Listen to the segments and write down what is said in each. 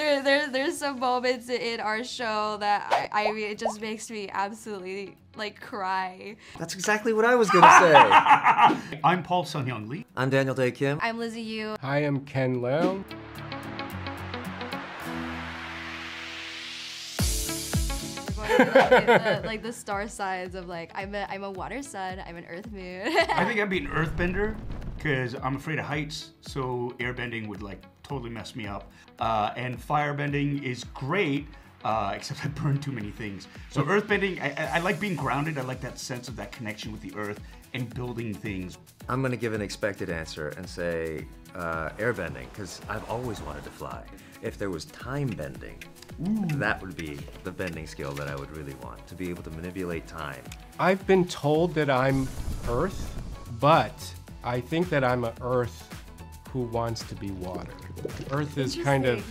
there, there, there's some moments in our show that I, I mean, it just makes me absolutely like cry. That's exactly what I was gonna say. I'm Paul Sun Hyung Lee. I'm Daniel Dae Kim. I'm Lizzy Yu. Hi, I'm Ken Leung. We're going to, like, the, like the star signs of like I'm a I'm a water sun, I'm an earth moon. I think I'd be an earthbender because I'm afraid of heights, so airbending would like totally messed me up. Uh, and firebending is great, uh, except I burn too many things. So earthbending, I, I, I like being grounded. I like that sense of that connection with the earth and building things. I'm gonna give an expected answer and say uh, airbending, because I've always wanted to fly. If there was time bending, that would be the bending skill that I would really want, to be able to manipulate time. I've been told that I'm Earth, but I think that I'm an Earth who wants to be water. Earth is kind of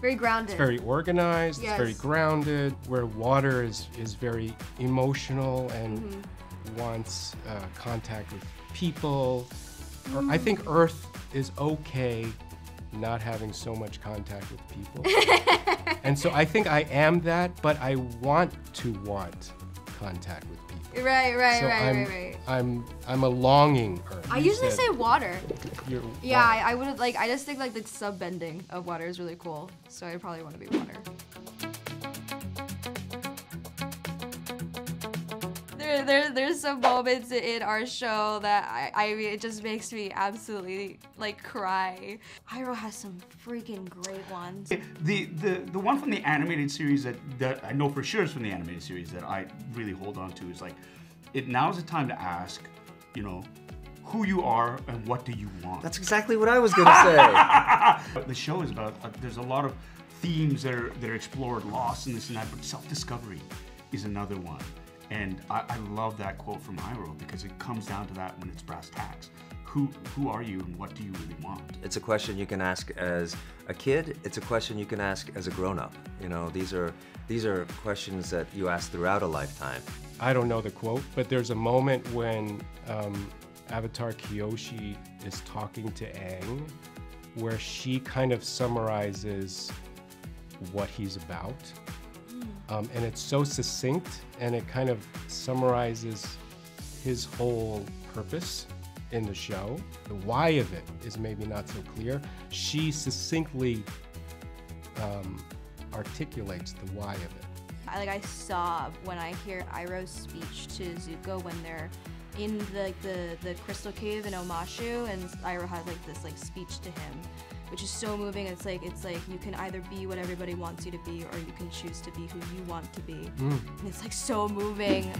very grounded. very organized, it's very grounded, where water is, is very emotional and Mm-hmm. wants uh, contact with people. Or I think Earth is okay not having so much contact with people. and so I think I am that, but I want to want contact with people. Right, right, so right, I'm, right, right. I'm I'm a longing Earth. I usually say water. you're Yeah, water. I, I would like. I just think like the sub bending of water is really cool. So I probably want to be water. There, there, there's some moments in our show that I, I mean, it just makes me absolutely like cry. Iroh has some freaking great ones. The, the the one from the animated series that, that I know for sure is from the animated series that I really hold on to is like, it now is the time to ask, you know, who you are and what do you want. That's exactly what I was gonna say. the show is about uh, there's a lot of themes that are that are explored lost and this and that but self-discovery is another one and I, I love that quote from Iroh because it comes down to that when it's brass tacks who who are you and what do you really want It's a question you can ask as a kid. It's a question you can ask as a grown-up. You know, these are these are questions that you ask throughout a lifetime. I don't know the quote, but there's a moment when um, Avatar Kyoshi is talking to Aang where she kind of summarizes what he's about. Um, and it's so succinct and it kind of summarizes his whole purpose in the show. The why of it is maybe not so clear. She succinctly um, articulates the why of it. I like I sob when I hear Iroh's speech to Zuko when they're in the the, the crystal cave in Omashu and Iroh has like this like speech to him which is so moving. It's like it's like you can either be what everybody wants you to be or you can choose to be who you want to be. Mm. And it's like so moving